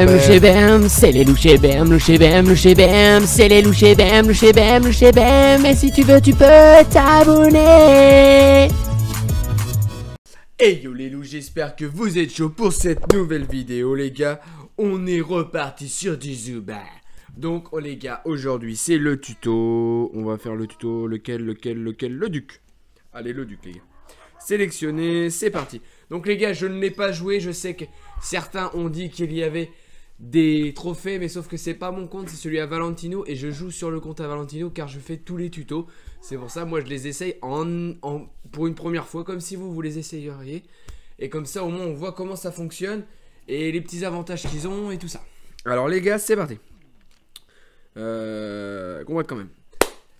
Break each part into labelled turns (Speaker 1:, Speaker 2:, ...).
Speaker 1: Louché bam, c'est les louchés bam, louchés bam, louchés bam, c'est les louchés bam, louchés bam, louchés bam, et si tu veux, tu peux t'abonner.
Speaker 2: Hey yo les loups, j'espère que vous êtes chauds pour cette nouvelle vidéo les gars. On est reparti sur du Zuba. Donc oh, les gars, aujourd'hui c'est le tuto. On va faire le tuto, lequel, lequel, lequel, le duc. Allez le duc les gars. Sélectionné, c'est parti. Donc les gars, je ne l'ai pas joué, je sais que certains ont dit qu'il y avait des trophées, mais sauf que c'est pas mon compte, c'est celui à Valentino et je joue sur le compte à Valentino car je fais tous les tutos. C'est pour ça, moi je les essaye en, pour une première fois, comme si vous vous les essayeriez. Et comme ça, au moins, on voit comment ça fonctionne et les petits avantages qu'ils ont et tout ça. Alors les gars, c'est parti. Euh, combat quand même.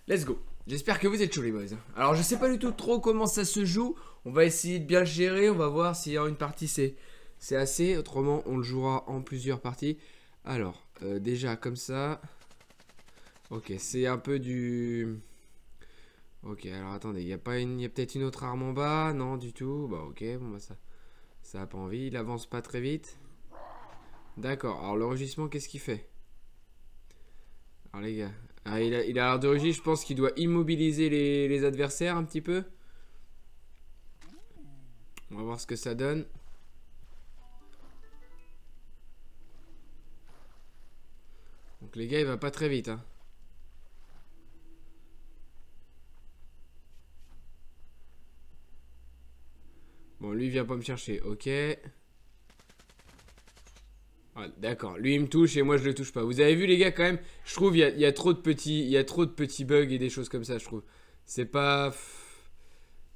Speaker 2: Let's go. J'espère que vous êtes chauds les boys. Alors je sais pas du tout trop comment ça se joue. On va essayer de bien le gérer. On va voir si en une partie c'est c'est assez, autrement on le jouera en plusieurs parties. Alors, euh, déjà comme ça. Ok, c'est un peu du... Ok, alors attendez, il y a, pas une... a peut-être une autre arme en bas? Non, du tout. Bah ok, bon bah ça... Ça a pas envie, il avance pas très vite. D'accord, alors le rugissement, qu'est-ce qu'il fait? Alors les gars, ah, il a l'air de rugir, je pense qu'il doit immobiliser les, les adversaires un petit peu. On va voir ce que ça donne. Donc les gars, il va pas très vite. Hein. Bon, lui, il vient pas me chercher. Ok. D'accord, lui il me touche et moi je le touche pas. Vous avez vu les gars quand même, je trouve il y, a trop de petits, il y a trop de petits bugs et des choses comme ça, je trouve. C'est pas,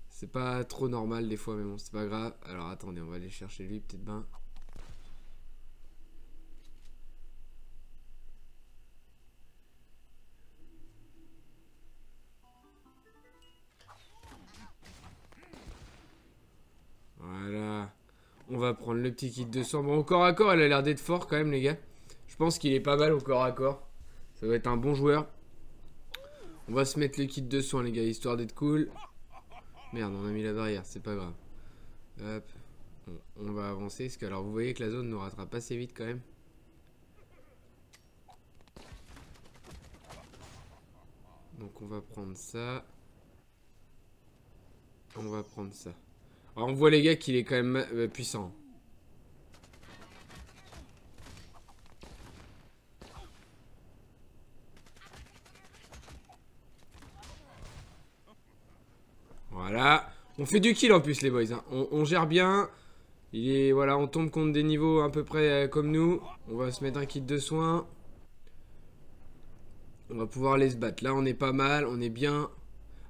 Speaker 2: c'est pas trop normal des fois, mais bon c'est pas grave. Alors attendez, on va aller chercher lui peut-être ben. On va prendre le petit kit de sang. Bon, au corps à corps, elle a l'air d'être fort quand même, les gars. Je pense qu'il est pas mal au corps à corps. Ça va être un bon joueur. On va se mettre le kit de soin, les gars, histoire d'être cool. Merde, on a mis la barrière, c'est pas grave. Hop. on va avancer, parce que alors vous voyez que la zone nous rattrape assez vite quand même. Donc on va prendre ça. On va prendre ça on voit les gars qu'il est quand même euh, puissant. Voilà. On fait du kill en plus les boys. Hein. On, gère bien. Il est voilà, on tombe contre des niveaux à peu près euh, comme nous. On va se mettre un kit de soins. On va pouvoir les se battre. Là, on est pas mal, on est bien.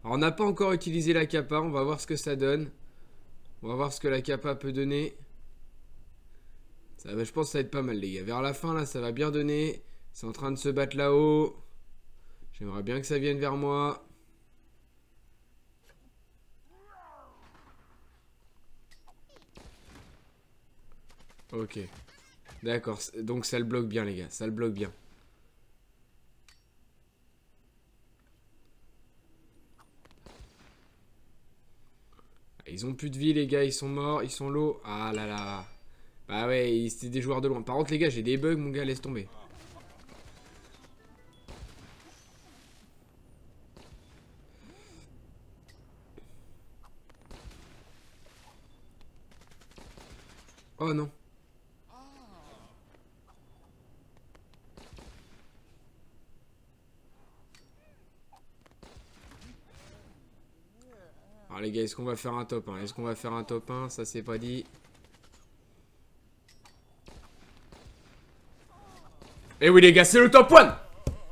Speaker 2: Alors, on n'a pas encore utilisé la capa. On va voir ce que ça donne. On va voir ce que la capa peut donner. Je pense que ça va être pas mal, les gars. Vers la fin, là, ça va bien donner. C'est en train de se battre là-haut. J'aimerais bien que ça vienne vers moi. Ok. D'accord. Donc ça le bloque bien, les gars. Ça le bloque bien. Ils ont plus de vie, les gars. Ils sont morts. Ils sont low. Ah là là. Bah ouais, c'était des joueurs de loin. Par contre, les gars, j'ai des bugs, mon gars. Laisse tomber. Oh non. Les gars, est-ce qu'on va faire un top 1 Est-ce qu'on va faire un top 1 Ça c'est pas dit. Eh oui les gars, c'est le top 1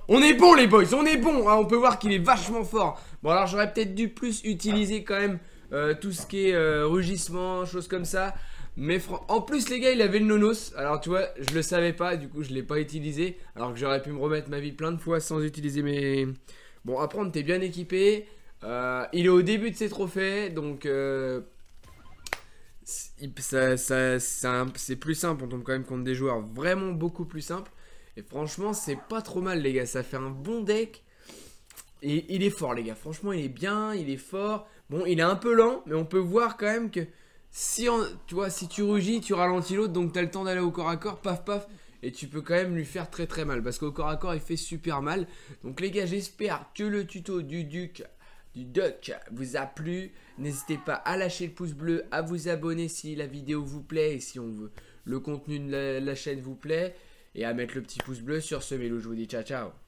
Speaker 2: On est bon les boys, on est bon hein, On peut voir qu'il est vachement fort. Bon alors j'aurais peut-être dû plus utiliser quand même euh, tout ce qui est euh, rugissement, choses comme ça. Mais en plus les gars il avait le nonos Alors tu vois je le savais pas du coup je l'ai pas utilisé Alors que j'aurais pu me remettre ma vie plein de fois sans utiliser mes... Bon après on était bien équipé euh, il est au début de ses trophées, donc euh, c'est plus simple. On tombe quand même contre des joueurs vraiment beaucoup plus simples. Et franchement, c'est pas trop mal, les gars. Ça fait un bon deck. Et il est fort, les gars. Franchement, il est bien, il est fort. Bon, il est un peu lent, mais on peut voir quand même que si, tu si tu rugis, tu ralentis l'autre, donc tu as le temps d'aller au corps à corps, paf paf, et tu peux quand même lui faire très très mal parce qu'au corps à corps il fait super mal. Donc les gars, j'espère que le tuto du duc du duck vous a plu. N'hésitez pas à lâcher le pouce bleu, à vous abonner si la vidéo vous plaît et si on veut, le contenu de la, chaîne vous plaît et à mettre le petit pouce bleu sur ce mélo. Je vous dis ciao ciao.